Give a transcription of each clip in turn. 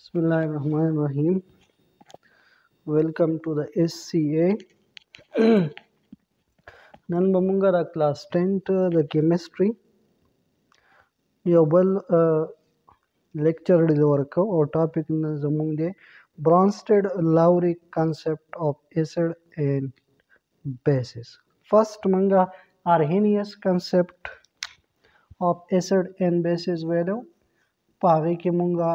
बसमीम welcome to the S C A none बमुंगार class tenth the chemistry यो वेल लेक्चर वर्क और topic Munge Bronsted Lowry concept of acid and bases first मंगा Arrhenius concept of acid and bases वेलो पावे के मुंगा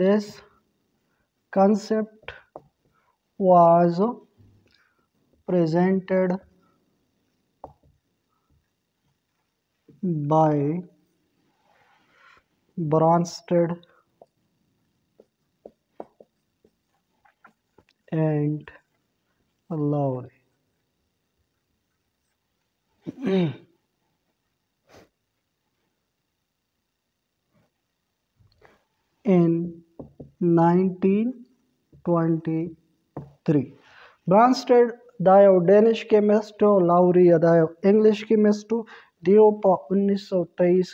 this concept was presented by Bronsted and Lowry. in 1923 Bronsted दायो डेनिश केमिस्ट लाउरी अदायो इंग्लिश केमिस्ट दियोप उन्नीस सौ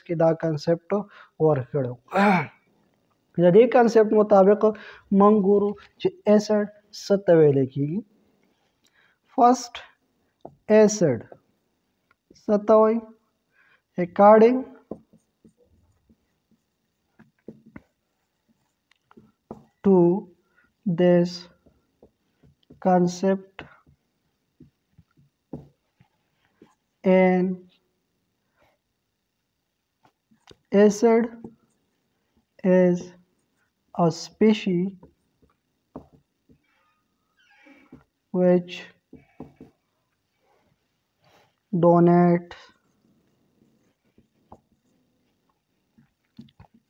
की दा कंसेप्ट और करो यदि कंसेप्ट मुताबिक मंगुरु जे एसिड सतवे लिखी first acid सतवई according to this concept an acid is a species which donate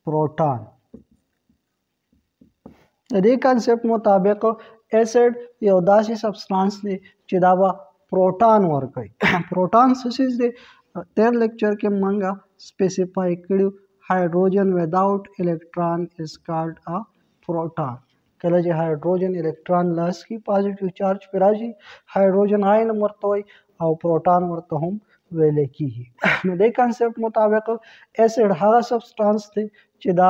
proton अदे कंसेप्ट मुताबिक़ एसिड ये उदासी सब्सटेंस ने चिदावा प्रोटॉन वर्कई प्रोटान सुसिस दे तेर लेक्चर के मंगा स्पेसिफाई करू hydrogen without electron is called a proton कहला जे हाइड्रोजन इलेक्ट्रॉन लस की पॉजिटिव चार्ज पे हाइड्रोजन आयन वर्तोई और प्रोटॉन वर्तो हम वेले की ही दे कॉन्सेप्ट मुताबिक एसिड हर सब्सटेंस थे चिदा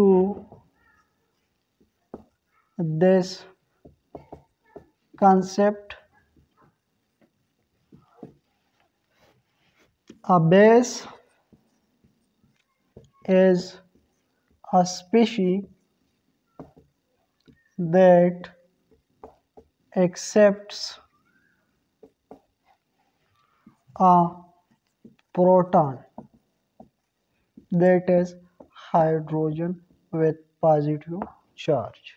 to this concept a base is a species that accepts a proton that is hydrogen with positive charge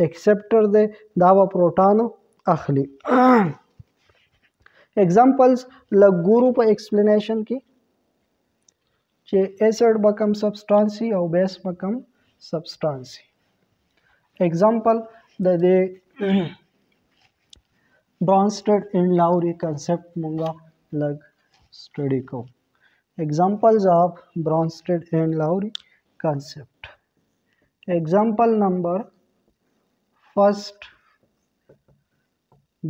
acceptor दे दावा प्रोटान अखली एग्जाम्पल्स लग गुरु पर एक्सप्लेनेशन की चे बकम सबस्टांसी और बेस बकम सबस्टांसी एग्जांपल द दे ब्रॉन्स्टेड इन लाउरी कंसेप्ट मुंगा लग स्टडी को examples of Bronsted and Lowry concept example number first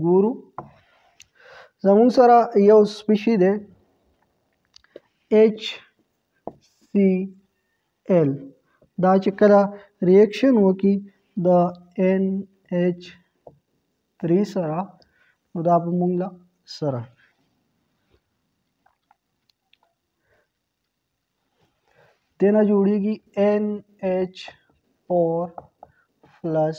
गुरु सरा यह स्पीशी दे एच सी एल दाचकदा रिएक्शन हो कि द एन एच थ्री सरा उदाप मुंगला सरा देना जोड़ेगी एन एच और plus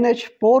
NH4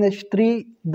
NH3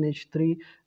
NH3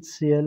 HCl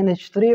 NH3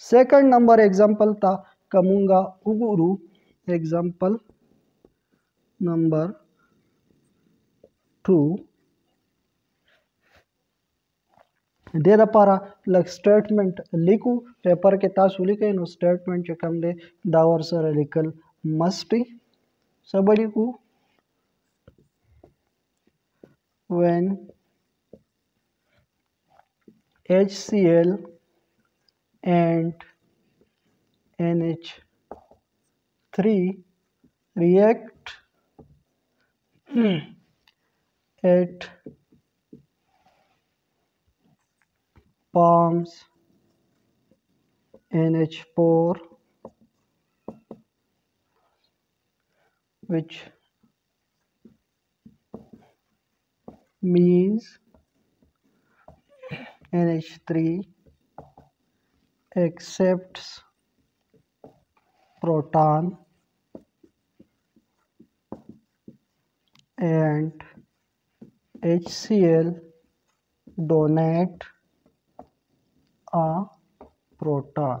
second number example था कमूंगा उगुरु एग्जाम्पल नंबर टू दे दपारा लग स्टेटमेंट लिखू पेपर के तासु लिखे नो स्टेटमेंट कम दे दावर सर लिखल मस्टी सब लिखू and N H three react at Palms NH4 which means NH3 accepts proton and HCl donate a proton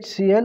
HCl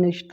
NH3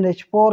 NH4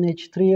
NH3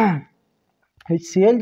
HCl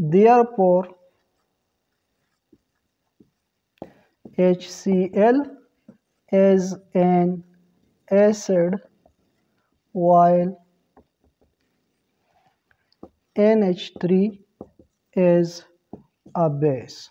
Therefore, HCl is an acid while NH3 is a base.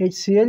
HCl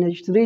NH3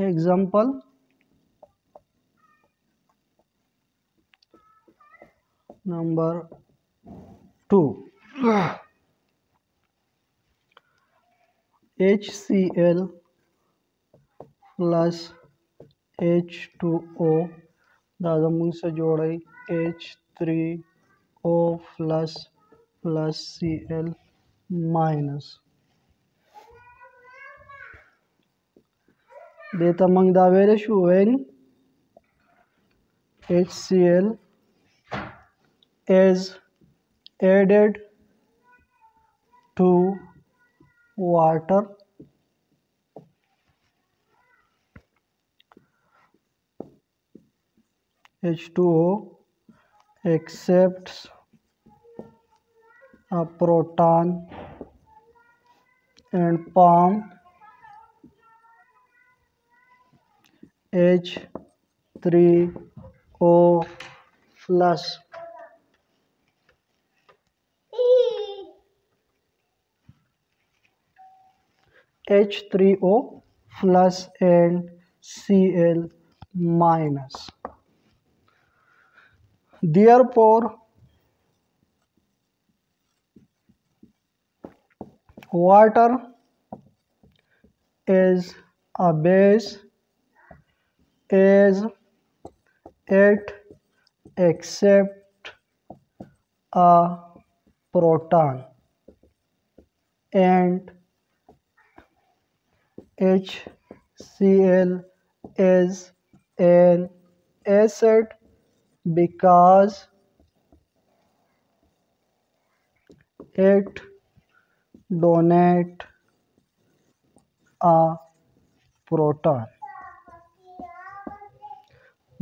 example number two H C L plus H two O दादा मुंह से जोड़े H three O plus plus C L minus देता मग दावेर शू when H C L is added to water H two O accept proton and palm H three O plus H three O plus and C L minus. Therefore, water is a base is it accepts a proton and HCl is an acid because it donates a proton.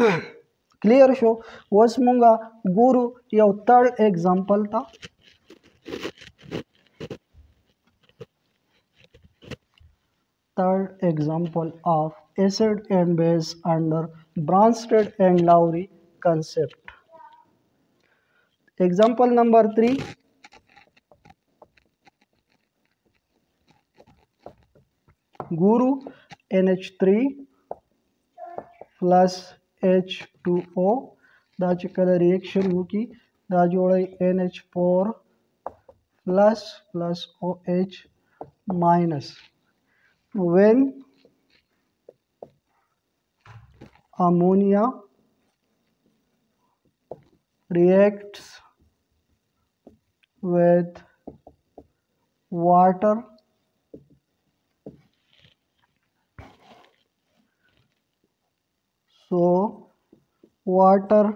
Clear शो वस मुंगा गुरु या उत्तर example था third example of acid and base under Bronsted and Lowry concept example number three Guru N H three plus H two O दादा reaction हो कि दाजोड़े N H four plus plus O H minus when ammonia reacts with water So water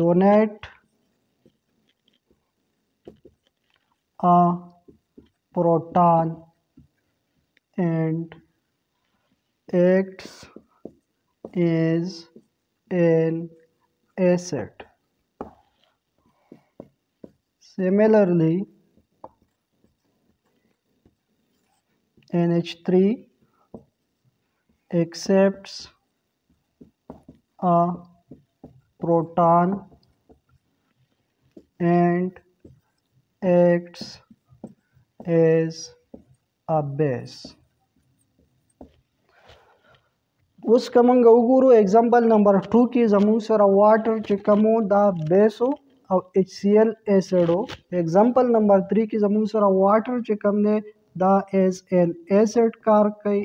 donate a proton and acts as an acid. Similarly, NH3 accepts a proton and acts as a base. उस कमंग उगुरु example number two की जमू सर water चिकमो द हो और एच सी एल एसिडो एग्जाम्पल नंबर थ्री की जमू सर वाटर चिकम ने द एस एल एसिड कार कई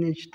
NH3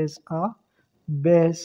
is a base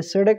acidic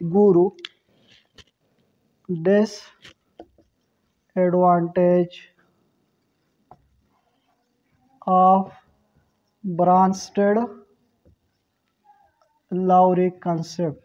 guru disadvantage of Bronsted Lowry concept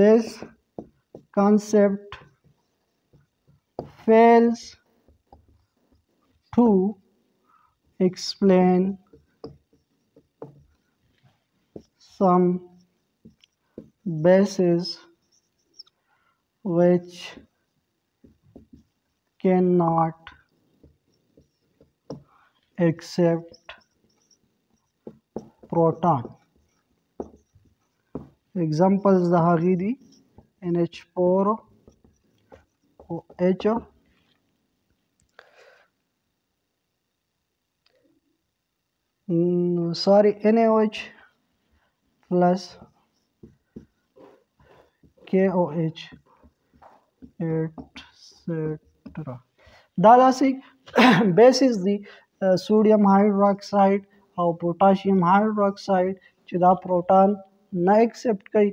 this concept fails to explain some bases which cannot accept proton examples the haridi NH4 OH sorry NaOH plus KOH etc. Dalasic base is the uh, sodium hydroxide or potassium hydroxide to the proton na accept kai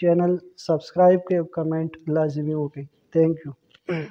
channel subscribe के comment लाजमी हो गई thank you